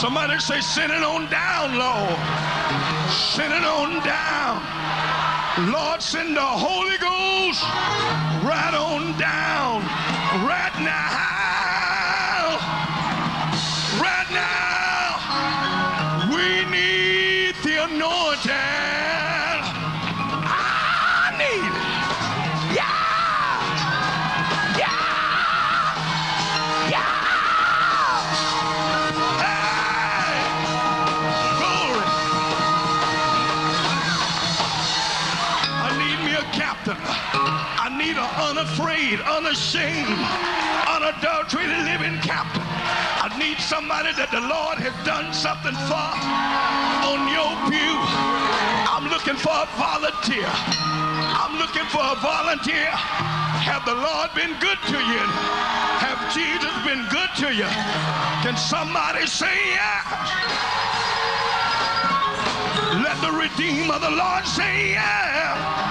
Somebody say, send it on down, Lord. Send it on down. Lord, send the Holy Ghost right on down, right now. Captain. I need an unafraid, unashamed, unadulterated living captain. I need somebody that the Lord has done something for on your pew. I'm looking for a volunteer. I'm looking for a volunteer. Have the Lord been good to you? Have Jesus been good to you? Can somebody say yes? Let the Redeemer of the Lord say yes.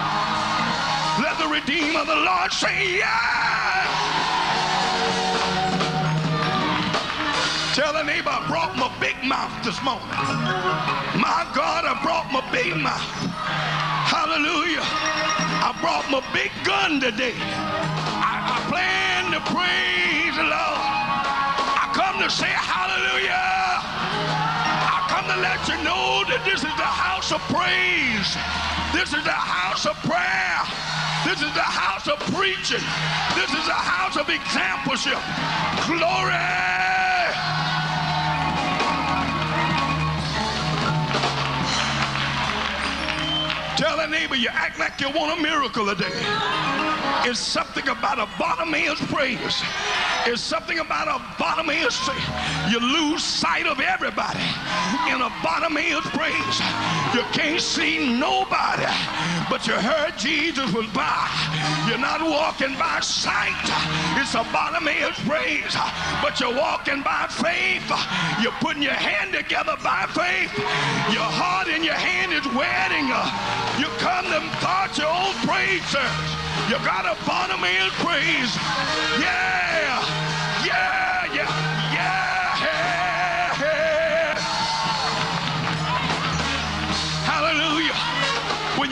The the Lord say yes. Tell the neighbor, I brought my big mouth this morning. My God, I brought my big mouth. Hallelujah. I brought my big gun today. I, I plan to praise the Lord. I come to say hallelujah. I come to let you know that this is the house of praise. This is the house of prayer. This is a house of preaching. This is a house of exampleship. Glory. Tell a neighbor you act like you want a miracle a today. It's something about a Bartimaeus praise. It's something about a Bartimaeus. You lose sight of everybody in a Bartimaeus praise. You can't see nobody, but you heard Jesus was by. You're not walking by sight. It's a Bartimaeus praise, but you're walking by faith. You're putting your hand together by faith. Your heart in your hand start your own praise. You got a Bartimaeus praise. Yeah, yeah, yeah, yeah.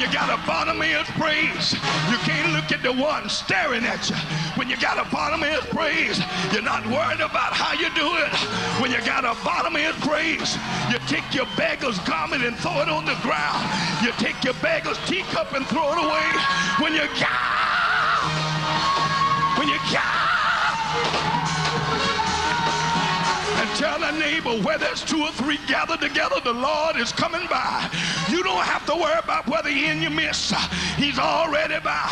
You got a Bartimaeus praise, you can't look at the one staring at you. When you got a Bartimaeus praise, you're not worried about how you do it. When you got a Bartimaeus praise, you take your beggar's garment and throw it on the ground. You take your beggar's teacup and throw it away. When you got, when you got, neighbor where there's two or three gathered together, the Lord is coming by. You don't have to worry about whether he in your midst. He's already by.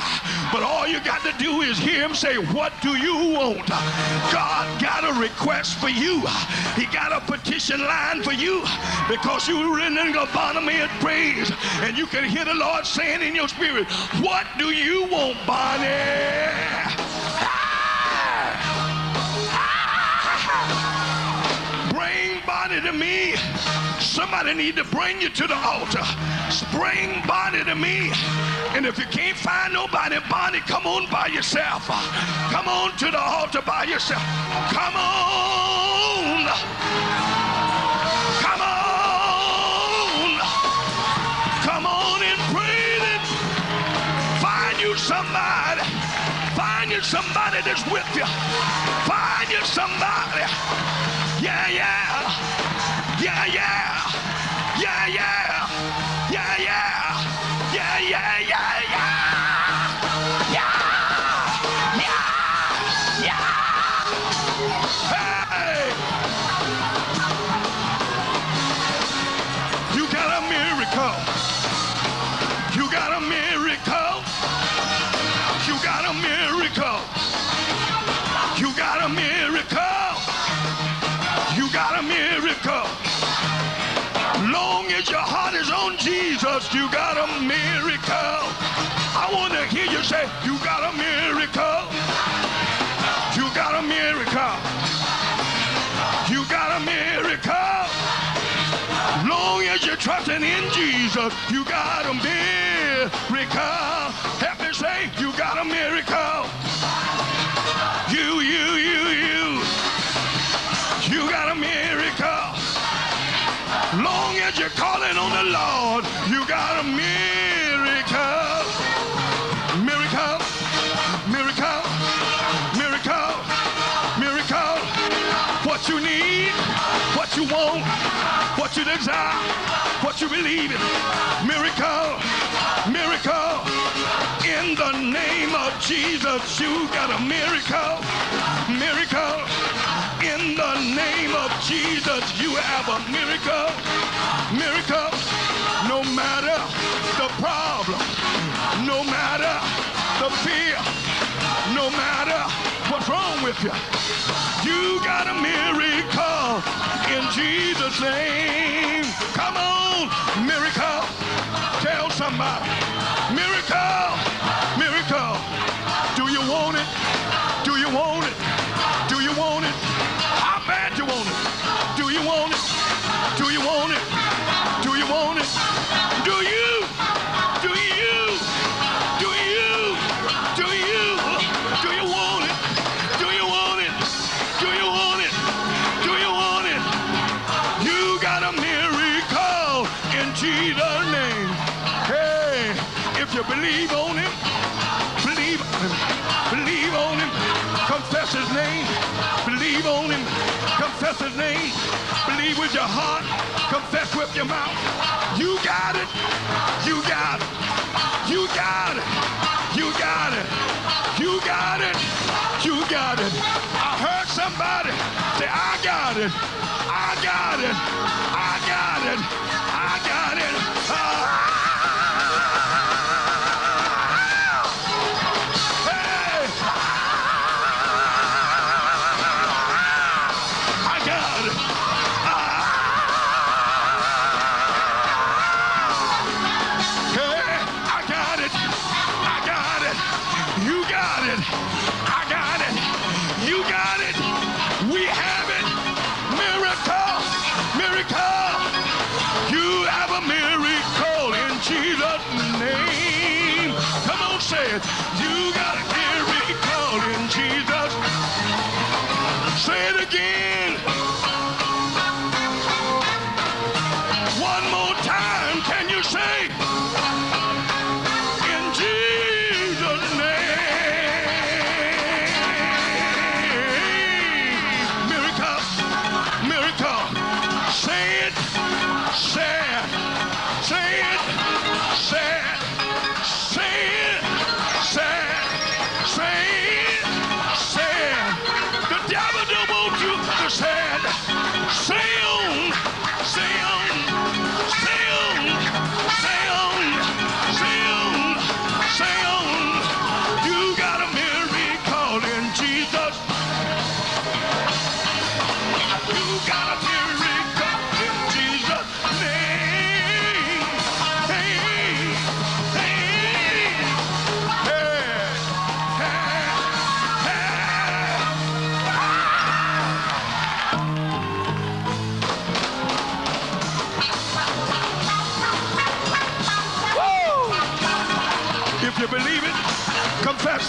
But all you got to do is hear him say, What do you want? God got a request for you. He got a petition line for you because you were in the Bartimaeus praise. And you can hear the Lord saying in your spirit, What do you want, Bonnie? Bonnie to me. Somebody need to bring you to the altar. Bring body to me. And if you can't find nobody, body, come on by yourself. Come on to the altar by yourself. Come on. Come on. Come on and it. Find you somebody. Find you somebody that's with you. Find you somebody. Yeah, yeah. Yeah, yeah. Yeah, yeah. Yeah, yeah. Yeah, yeah, yeah, yeah. Yeah. Yeah. Yeah. Hey. You got a miracle. You got a miracle. You got a miracle. You got a miracle. You got a miracle. Miracle. I want to hear you say, You got a miracle. You got a miracle. You got a miracle. Long as you're trusting in Jesus, you got a miracle. Long as you're calling on the Lord, you got a miracle. Miracle, miracle, miracle, miracle. What you need, what you want, what you desire, what you believe in. Miracle, miracle. In the name of Jesus, you got a miracle, miracle. Jesus, you have a miracle. Miracle. No matter the problem, no matter the fear, no matter what's wrong with you, you got a miracle in Jesus' name. Come on, miracle. Tell somebody, miracle. confess his name, believe on him, confess his name, believe with your heart, confess with your mouth. You got it. You got it. You got it. You got it. You got it. You got it. I heard somebody say, I got it. I got it. I got it. I got it. I got it.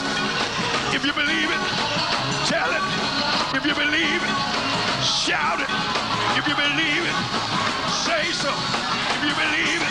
Christ. If you believe it, tell it. If you believe it, shout it. If you believe it, say so. If you believe it,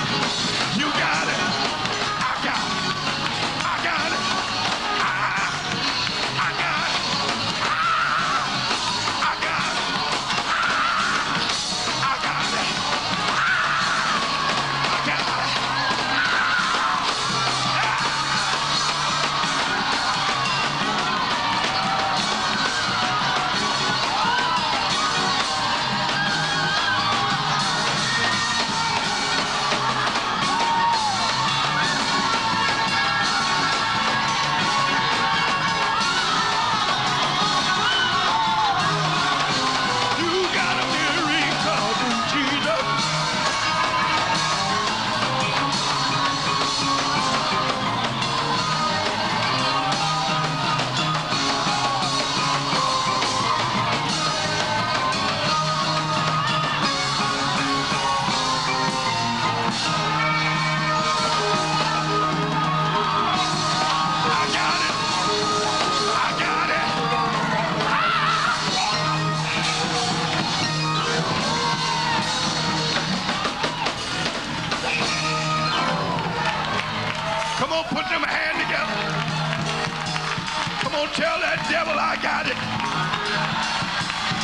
I'm gonna tell that devil I got it.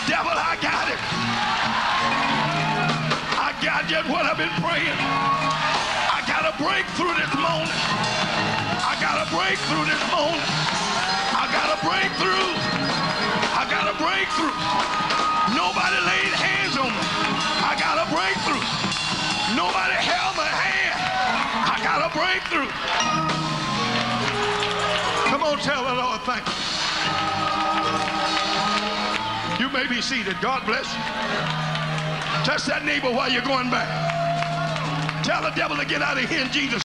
Devil, I got it. I got just what I've been praying. I got a breakthrough this morning. I got a breakthrough this morning. I got a breakthrough. I got a breakthrough. Nobody laid may be seated. God bless you. Touch that neighbor while you're going back. Tell the devil to get out of here in Jesus'